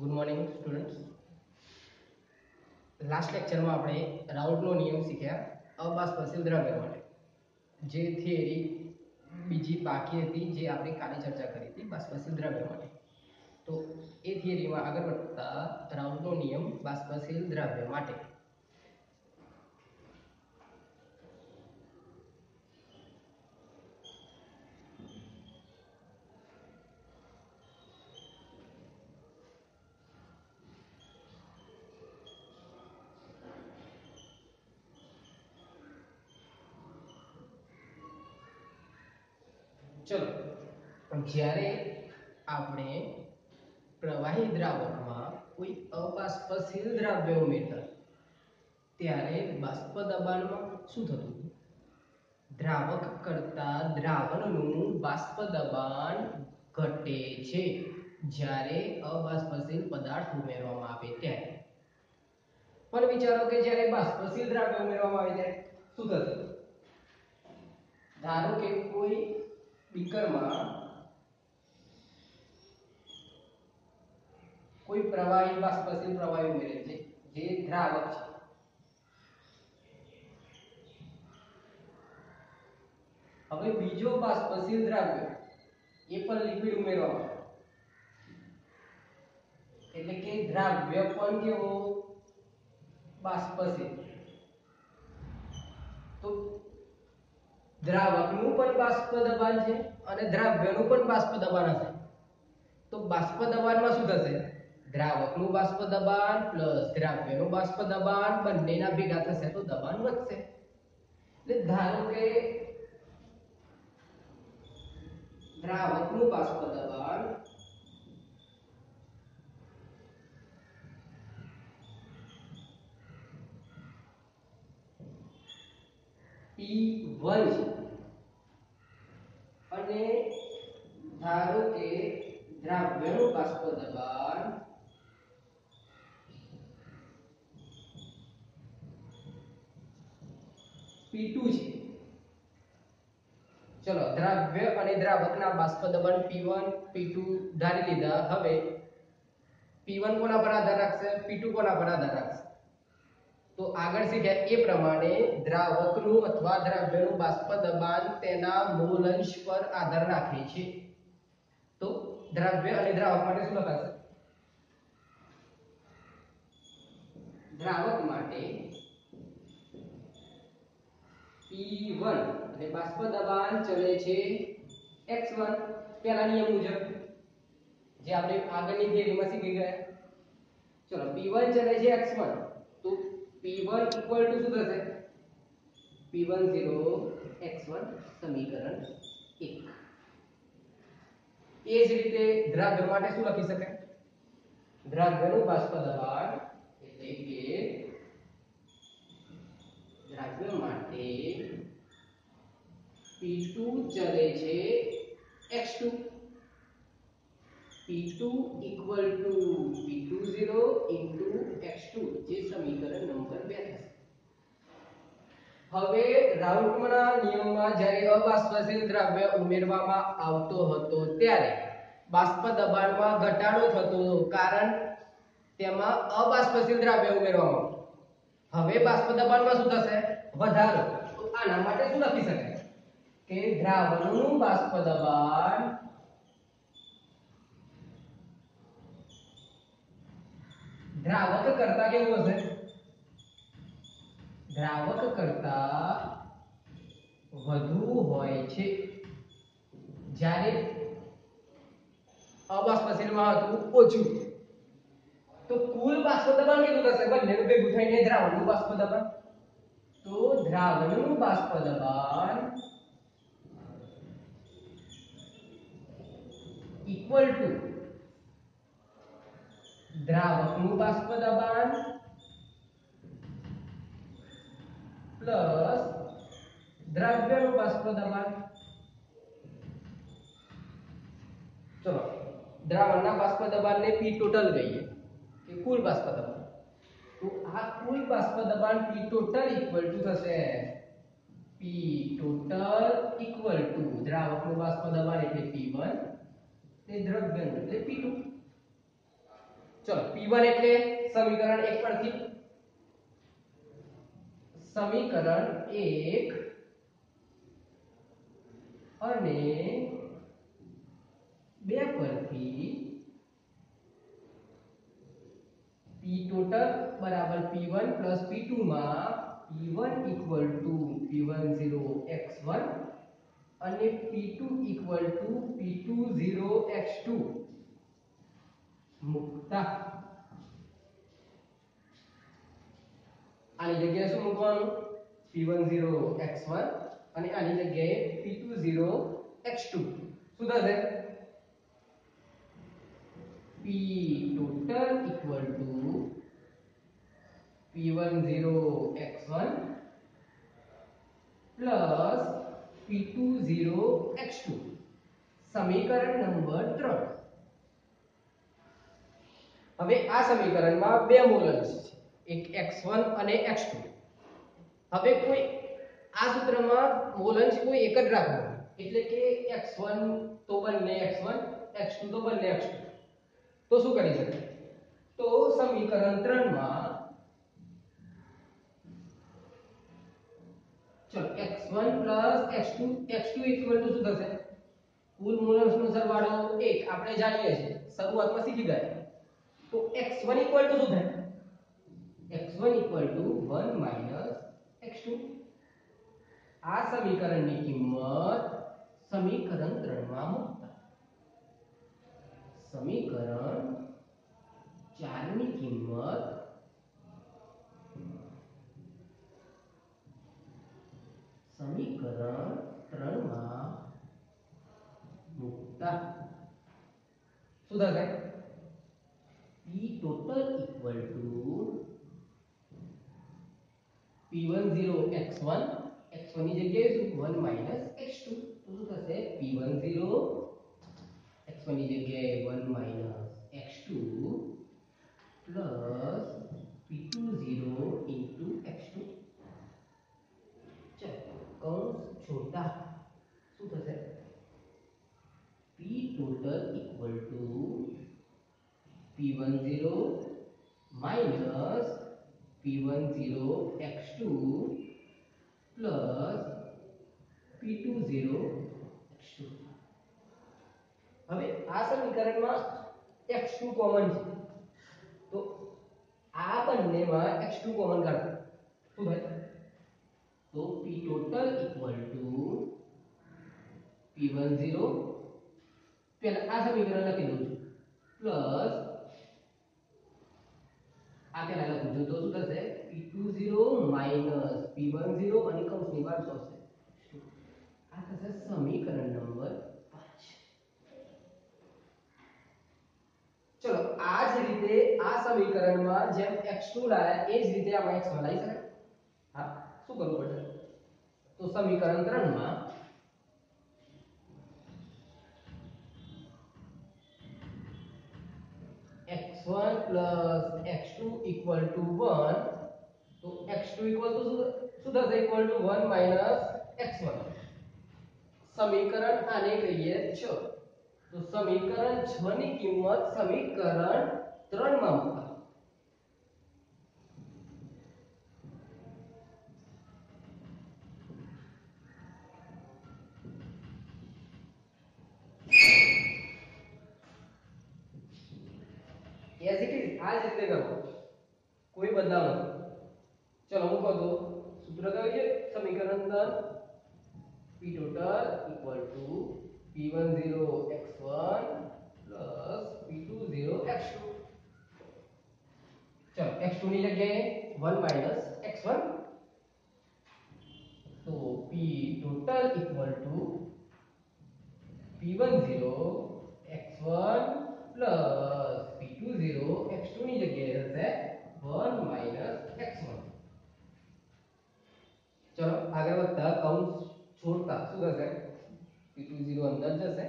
Good morning students last લેક્ચરમાં આપણે રાઉટનો નિયમ શીખ્યા અબાષ્પશીલ દ્રવ્ય માટે. જે થિયરી બીજી બાકી હતી, જે આપણે કાલે ચર્ચા કરી હતી બાષ્પશીલ દ્રવ્ય માટે. તો એ થિયરીમાં આગળ વધતા રાઉટનો નિયમ બાષ્પશીલ દ્રવ્ય માટે. ચલો. જ્યારે આપણે પ્રવાહી દ્રાવકમાં કોઈ અબાષ્પશીલ દ્રાવ્ય ઉમેરતા, ત્યારે બાષ્પ દબાણમાં શું થતું? દ્રાવક કરતા દ્રાવણનું બાષ્પ દબાણ ઘટે છે. જ્યારે અબાષ્પશીલ પદાર્થ ઉમેરવામાં આવે ત્યારે. પણ વિચારો કે જ્યારે બાષ્પશીલ દ્રાવ્ય ઉમેરવામાં આવે ત્યારે શું થશે ધારો કે કોઈ બીકરમાં કોઈ પ્રવાહી બાષ્પશીલ પ્રવાહી ઉમેરે છે, જે દ્રાવક છે. હવે બીજો બાષ્પશીલ દ્રાવ્ય. એ પણ લિક્વિડ ઉમેરવામાં એટલે કે દ્રાવ્ય પણ કેવો બાષ્પશીલ તો દ્રાવકનું પણ બાષ્પ દબાણ છે અને દ્રાવ્યનું પણ બાષ્પ દબાણ હશે. તો બાષ્પ દબાણમાં શું થશે? દ્રાવકનું બાષ્પ દબાણ પ્લસ દ્રાવ્યનું બાષ્પ દબાણ બંનેના ભેગા થશે તો દબાણ વધશે. એટલે ધારો કે દ્રાવકનું બાષ્પ દબાણ P1 છે. અને ધારો કે દ્રાવ્યનું બાષ્પ દબાણ P2 છે. ચલો, દ્રાવ્ય અને દ્રાવકના બાષ્પ દબાણ P1 P2 ધારી લીધા. હવે P1 કોના પર આધાર રાખશે? P2 કોના પર આધાર રાખશે? તો આગળ શીખ્યા એ પ્રમાણે દ્રાવકનું અથવા દ્રવ્યનું બાષ્પ દબાણ તેના મોલ અંશ પર આધાર રાખે છે. તો દ્રવ્ય અને દ્રાવક માટે શું લખાશે? દ્રાવક માટે P1 અને બાષ્પ દબાણ ચલે છે x1 પહેલા નિયમ મુજબ, જે આપણે આગળની થિયરીમાં શીખી ગયા. ચલો P1 ચલે છે x1 તો P1 ઇક્વલ ટુ શું થશે P1 0 x1 સમીકરણ 1 એ જ રીતે દ્રાવ્ય માટે શું લખી શકાય દ્રાવ્યનું બાષ્પ દબાણ એટલે કે દ્રાવ્ય માટે P2 ચલે છે x2 P2 equal to P20 into x2 જે સમીકરણ નંબર 2 થશે. હવે રાઉટના નિયમમાં જ્યારે અબાષ્પશીલ દ્રવ્ય ઉમેરવામાં આવતો હતો ત્યારે બાષ્પ દબાણમાં ઘટાડો થતો હતો કારણ તેમાં અબાષ્પશીલ દ્રવ્ય ઉમેરવામાં હવે બાષ્પ દબાણમાં શું થશે? વધારો. તો આના માટે શું લખી શકાય? કે દ્રાવણનું બાષ્પ દબાણ દ્રાવક કરતા કેવું હશે? દ્રાવક કરતા વધુ હોય છે. જ્યારે અબાષ્પશીલમાં હતું ઓછું. તો કુલ બાષ્પ દબાણ કેટલું થશે? બંનેનું ભેગું થઈને દ્રાવણનું બાષ્પ દબાણ તો દ્રાવણનું બાષ્પ દબાણ ઇક્વલ ટુ દ્રાવકનું બાષ્પ દબાણ પ્લસ દ્રવ્યનું બાષ્પ દબાણ. ચલો, દ્રાવણના બાષ્પ દબાણને P ટોટલ કહીએ, કે કુલ બાષ્પ દબાણ. તો આ કુલ બાષ્પ દબાણ P ટોટલ ઇક્વલ ટુ થશે P ટોટલ ઇક્વલ ટુ દ્રાવકનું બાષ્પ દબાણ એટલે P1 તે દ્રવ્યનું, એટલે P2 ચલો P1 એટલે સમીકરણ 1 પરથી. સમીકરણ 1 અને 2 પરથી P ટોટલ બરાબર P1 P2 માં P1 equal to P10 x1 અને P2 equal to P20 x2 મૂકતા. આની જગ્યાએ શું મૂકવાનું? P10 x1 અને આની જગ્યાએ P20 x2 શું થશે? P total equal to P10 x1 plus P20 x2 સમીકરણ નંબર 3 હવે આ સમીકરણમાં બે મૂલંશ છે. એક x1 અને x2 હવે કોઈ આ સૂત્રમાં મૂલંશ કોઈ એક જ રાખવાનું. એટલે કે x1 તો બંને x1 x2 તો બંને x2 તો શું કરી શકાય તો સમીકરણ 3 માં ચલો x1 x2 x2 equal to શું થશે? કુલ મૂલંશનો સરવાળો 1 આપણે જાણીએ છીએ. શરૂઆતમાં શીખી ગયા. તો x1 ઇક્વલ ટુ શું થાય? x1 equal to 1 minus x2 આ સમીકરણની કિંમત સમીકરણ 3 માં મૂકતા. સમીકરણ 4 ની કિંમત સમીકરણ 3 માં મૂકતા. શું થશે total equal to P10 x1 x1 ની જગ્યાએ શું 1 minus x2 તો શું થશે P10 x1 ની જગ્યાએ 1 minus x2 plus P20 into x2 ચલો કૌંસ છોડતા શું થશે P total equal to P10 minus P10 x2 plus P20 x2 હવે આ સમીકરણમાં x2 કોમન છે. તો આ બંનેમાં x2 કોમન કાઢો. શું થાય? તો P total equal to P10 પહેલા આ સમીકરણ લખી દઉં છું. પ્લસ આ પહેલા લખું છું. તો શું થશે? P20 માઇનસ P10 અને કૌંસની બહાર શું આવશે આ થશે સમીકરણ નંબર 5 ચલો આ જ રીતે આ સમીકરણમાં જેમ x2 લાયા એ જ રીતે આપણે x1 લાવી શકાય. હા, શું કરવું પડશે તો સમીકરણ 3 માં x1 plus x2 equal to 1 તો x2 equal to શું થશે? equal to 1 minus x1 સમીકરણ આને કહીએ 6 તો સમીકરણ 6 ની કિંમત સમીકરણ 3 માં મૂકો આ જ રીતે કરો. કોઈ બદલાવ નથી. ચલો, મૂકો તો. સૂત્ર કયું છે? સમીકરણ 3 p total equal to p10 ચલો x2 ની જગ્યાએ 1 minus x1 તો p total equal to p10 x1 plus p20 x2 ની જગ્યાએ થશે 1 minus x1 ચલો આગળ વધતા કૌંસ છોડતા શું થશે p20 અંદર જશે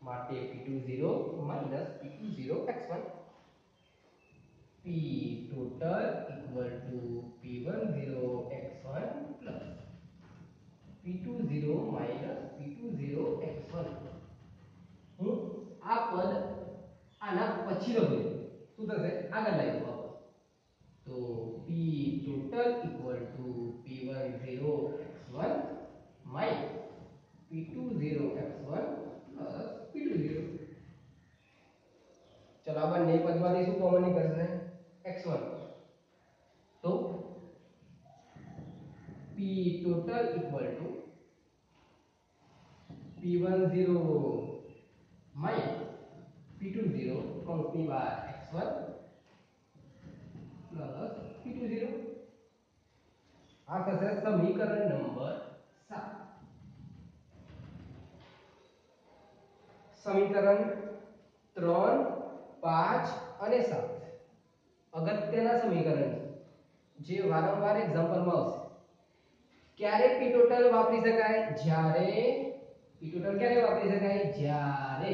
માટે p20 minus p20 x1 p total equal to p10 x1 plus p20 minus p20 x1 હું આ પદ આના પછી લખું શું થશે આગળ લઈ લો તો p total equal to p10 x1 minus p20 x1 plus p20 ચલો આ બંને પદમાંથી શું કોમન નીકળશે x1 તો p total equal to p10 minus p20 કૌંસની બહાર x1 પ્લસ p20 આ થશે સમીકરણ નંબર 7 સમીકરણ 3 5 અને 7 અગત્યના સમીકરણ જે વારંવાર એક્ઝામ્પલમાં આવશે. ક્યારે p ટોટલ વાપરી શકાય? જ્યારે ટોટલ ક્યારે વાપરી શકાય? જ્યારે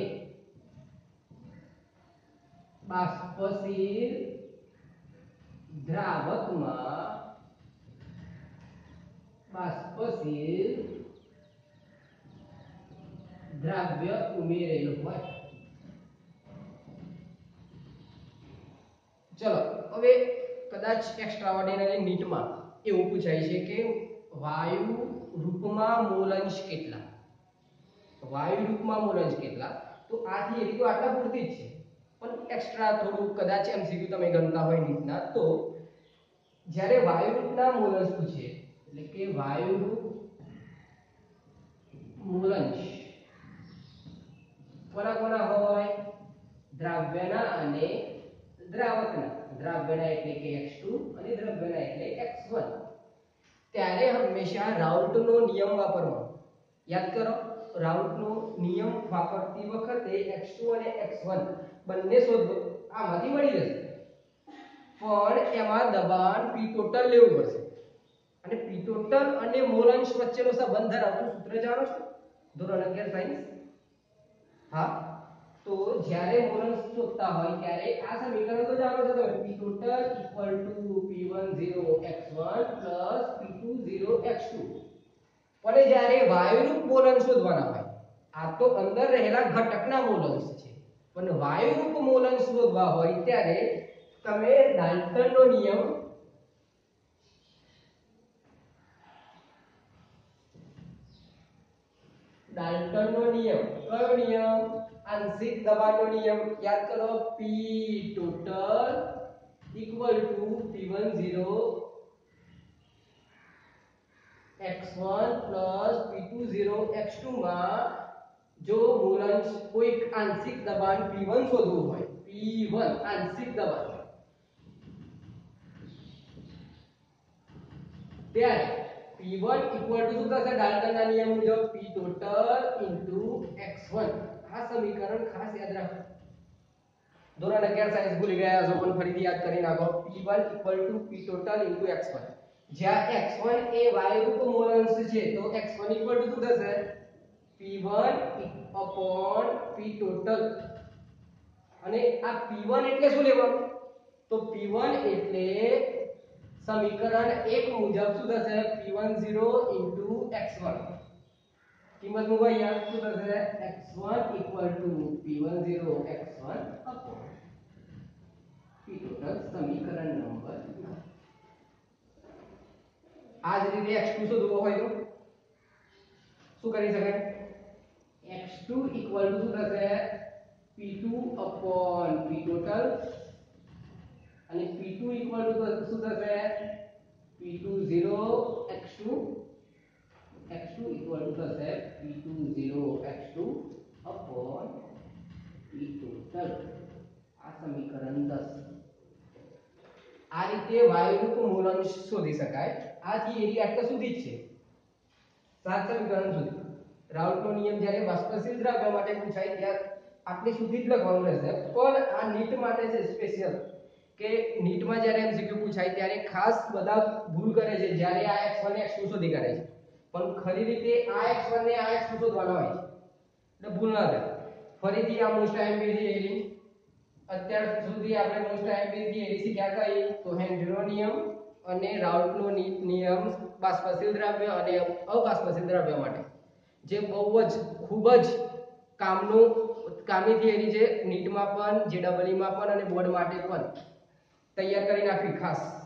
બાષ્પશીલ દ્રાવકમાં બાષ્પશીલ દ્રાવ્ય ઉમેરેલું હોય. ચલો, હવે કદાચ એક્સ્ટ્રા ઓર્ડિનરી નીટમાં એવું પૂછાય છે કે વાયુ રૂપમાં મોલંશ કેટલા? વાયુ રૂપમાં મોલંશ કેટલા? તો આ થિયરી તો આટલા પૂરતી જ છે. પણ એક્સ્ટ્રા થોડું કદાચ એમસીક્યુ તમે ગણતા હોય નીટના, તો જ્યારે વાયુ રૂપના મોલંશ પૂછે એટલે કે વાયુ રૂપ મોલંશ કોના કોના હોય? દ્રાવ્યના અને દ્રાવકના. દ્રાવ્યના એટલે કે x2 અને દ્રવ્યના એટલે x1 ત્યારે હંમેશા રાઉલ્ટનો નિયમ વાપરવાનો. યાદ કરો રાઉલ્ટનો નિયમ વાપરતી વખતે x2 અને x1 બંને શોધો આમાંથી મળી જશે. પણ એમાં દબાણ p ટોટલ લેવું પડશે. અને p ટોટલ અને મોલંશ વચ્ચેનો સંબંધ ધરાવતું સૂત્ર જાણો છો? ધોરણ 11 સાયન્સ હા? તો જ્યારે મોલન્સ શોધતા હોય ત્યારે આ સમીકરણ તો જાણો છો તમે. P total equal to p10 x1 p20 x2 પણ જ્યારે વાયુનું મોલન્સ શોધવાના હોય, આ તો અંદર રહેલા ઘટકના મોલન્સ છે. પણ વાયુરૂપ મોલન શોધવા હોય ત્યારે તમે ડાલ્ટનનો નિયમ ડાલ્ટનનો નિયમ, કયો નિયમ? આંશિક દબાણનો નિયમ, યાદ કરો, p total equal to p10 x1 plus p20 x2 માં જો મૂલાંશ કોઈક આંશિક દબાણ p1 શોધવું હોય p1 આંશિક દબાણ ત્યારે p1 equal to શું થશે ડાલ્ટનના નિયમ મુજબ p total into x1 આ સમીકરણ ખાસ યાદ રાખો ધોરણ 11 સાયન્સ ભૂલી ગયા છો પણ ફરીથી યાદ કરી નાખો p1 equal to p total into x1 જ્યાં x1 એ વાયુરૂપ મોલંશ છે તો x1 ઇક્વલ ટુ શું થશે? P1 upon p total. અને આ p1 એટલે શું લેવાનું? તો p1 એટલે સમીકરણ 1 મુજબ શું થશે? P10 into x1 કિંમત મૂકો અહીંયા. શું થશે? X1 equal to p10 x1 upon p total. સમીકરણ નંબર 9 આ જ રીતે x2 શોધવો હોય તો શું કરી શકાય x2 equal to શું થશે p2 upon p total અને p2 equal to શું થશે p20 x2 x2 equal to થશે p20 x2 upon p total આ સમીકરણ 10 આ રીતે વાયુરૂપ મૂલાંશ શોધી શકાય આ એરિયા આટલા સુધી જ છે. સાત સમીકરણ સુધી. રાઉટનો નિયમ જ્યારે બાષ્પશીલ દ્રવ્ય માટે પૂછાય ત્યારે આટલી સુધી જ લખવાનું રહેશે? પણ આ નીટ માટે છે સ્પેશિયલ કે નીટમાં જ્યારે એમસીક્યુ પૂછાય ત્યારે ખાસ બધા ભૂલ કરે છે. જ્યારે આ x1 ને x2 શોધી કાઢે છે. પણ ખરી રીતે આ x1 ને આ x2 શોધવાના હોય છે. એટલે ભૂલ ના થાય. ફરીથી આ મોસ્ટ આઈએમપી એરી અત્યાર સુધી આપણે મોસ્ટ આઈએમપી એરી શીખ્યા કઈ? તો હેન્ડ્રીનો નિયમ અને રાઉટનો નિયમ બાષ્પશીલ દ્રાવ્ય અને અબાષ્પશીલ દ્રાવ્ય માટે. જે બહુ જ, ખૂબ જ કામનું, કામી થિયરી છે નીટમાં પણ જેડબલઈમાં પણ અને બોર્ડ માટે પણ તૈયાર કરી નાખવી ખાસ.